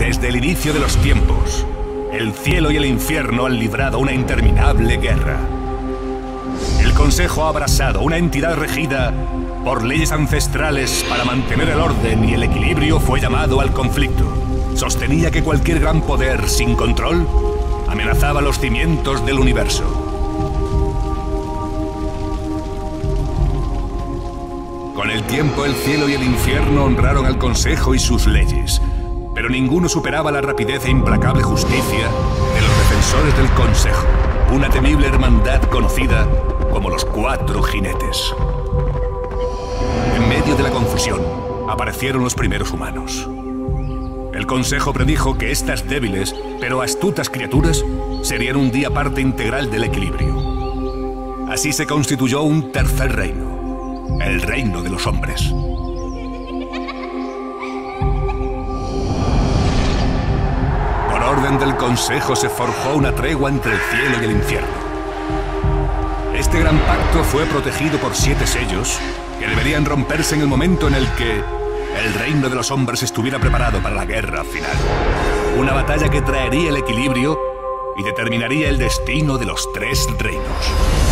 Desde el inicio de los tiempos, el cielo y el infierno han librado una interminable guerra. El Consejo ha abrazado una entidad regida por leyes ancestrales para mantener el orden y el equilibrio fue llamado al conflicto. Sostenía que cualquier gran poder sin control amenazaba los cimientos del universo. Con el tiempo el cielo y el infierno honraron al Consejo y sus leyes, pero ninguno superaba la rapidez e implacable justicia de los defensores del Consejo, una temible hermandad conocida como los Cuatro Jinetes. En medio de la confusión, aparecieron los primeros humanos. El Consejo predijo que estas débiles, pero astutas criaturas serían un día parte integral del equilibrio. Así se constituyó un tercer reino, el reino de los hombres. Del Consejo se forjó una tregua entre el cielo y el infierno. Este gran pacto fue protegido por siete sellos que deberían romperse en el momento en el que el reino de los hombres estuviera preparado para la guerra final. Una batalla que traería el equilibrio y determinaría el destino de los tres reinos.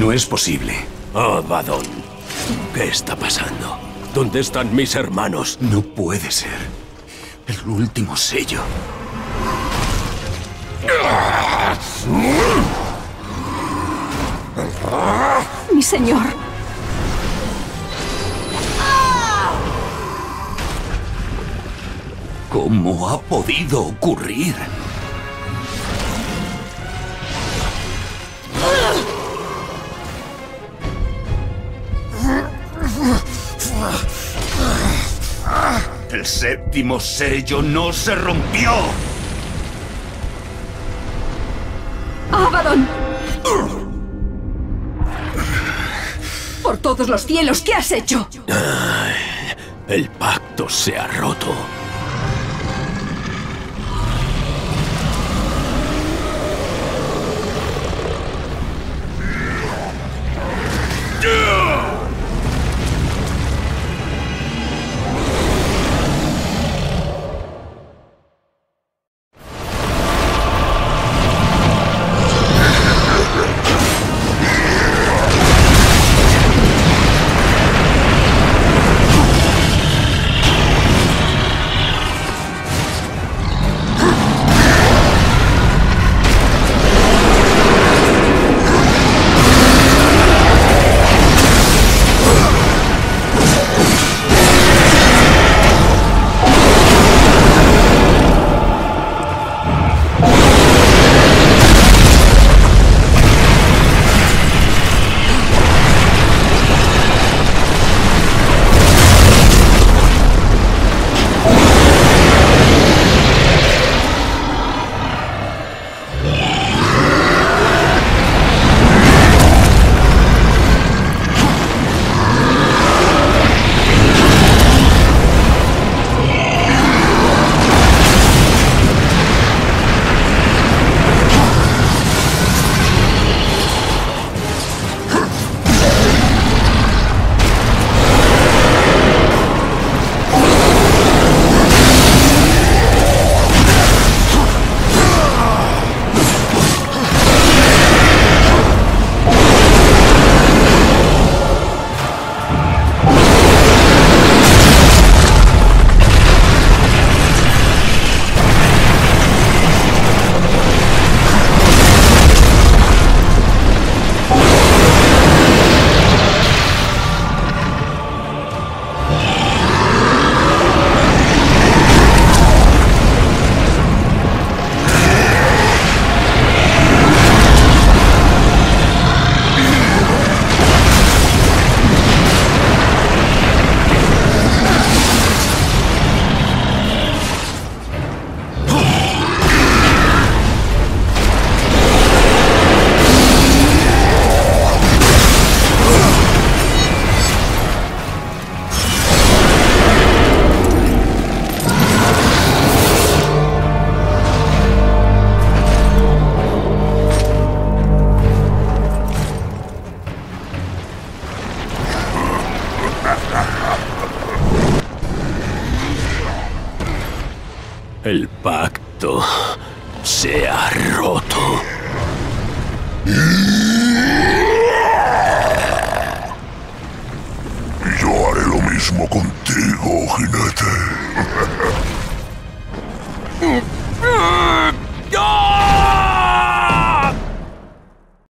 No es posible. Abaddon, ¿qué está pasando? ¿Dónde están mis hermanos? No puede ser. El último sello. Mi señor. ¿Cómo ha podido ocurrir? El séptimo sello no se rompió. ¡Abaddon! Por todos los cielos, ¿qué has hecho? El pacto se ha roto.